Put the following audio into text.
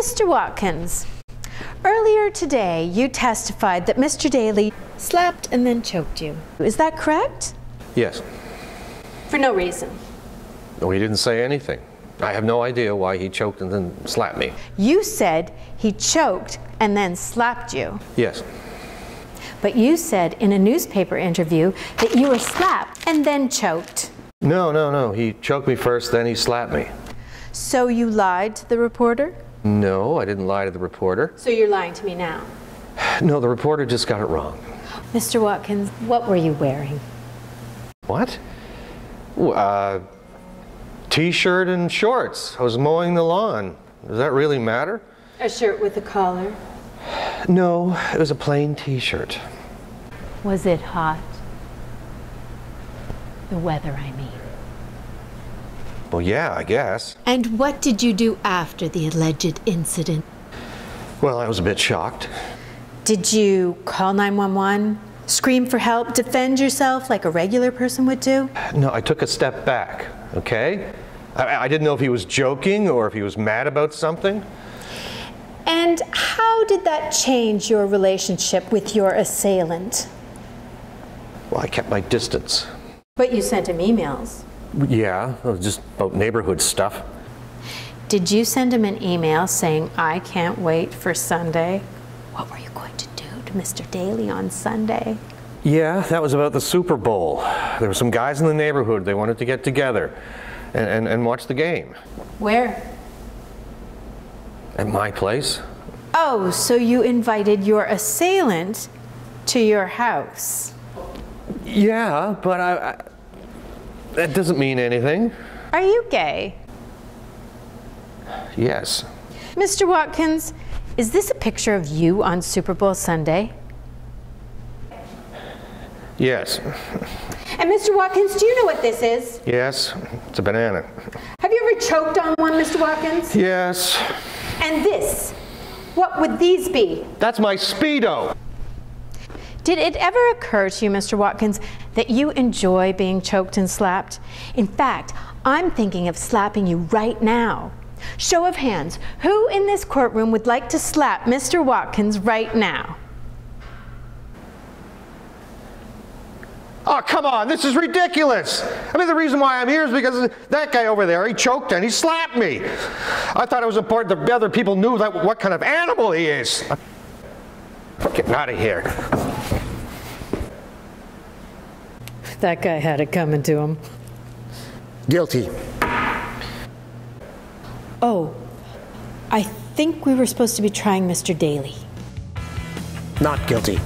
Mr. Watkins, earlier today you testified that Mr. Daly slapped and then choked you. Is that correct? Yes. For no reason. No, he didn't say anything. I have no idea why he choked and then slapped me. You said he choked and then slapped you. Yes. But you said in a newspaper interview that you were slapped and then choked. No, no, no. He choked me first, then he slapped me. So you lied to the reporter? No, I didn't lie to the reporter. So you're lying to me now. No, the reporter just got it wrong. Mr. Watkins, what were you wearing? What? Uh, t-shirt and shorts. I was mowing the lawn. Does that really matter? A shirt with a collar. No, it was a plain t-shirt. Was it hot? The weather, I mean. Well, yeah, I guess. And what did you do after the alleged incident? Well, I was a bit shocked. Did you call 911? Scream for help? Defend yourself like a regular person would do? No, I took a step back, okay? I, I didn't know if he was joking or if he was mad about something. And how did that change your relationship with your assailant? Well, I kept my distance. But you sent him emails. Yeah, just about neighborhood stuff. Did you send him an email saying, I can't wait for Sunday? What were you going to do to Mr. Daly on Sunday? Yeah, that was about the Super Bowl. There were some guys in the neighborhood. They wanted to get together and, and, and watch the game. Where? At my place. Oh, so you invited your assailant to your house. Yeah, but I, I that doesn't mean anything. Are you gay? Yes. Mr. Watkins, is this a picture of you on Super Bowl Sunday? Yes. And Mr. Watkins, do you know what this is? Yes. It's a banana. Have you ever choked on one, Mr. Watkins? Yes. And this? What would these be? That's my Speedo. Did it ever occur to you, Mr. Watkins, that you enjoy being choked and slapped? In fact, I'm thinking of slapping you right now. Show of hands, who in this courtroom would like to slap Mr. Watkins right now? Oh, come on, this is ridiculous. I mean, the reason why I'm here is because that guy over there, he choked and he slapped me. I thought it was important that other people knew that what kind of animal he is. Getting out of here. That guy had it coming to him. Guilty. Oh, I think we were supposed to be trying Mr. Daly. Not guilty.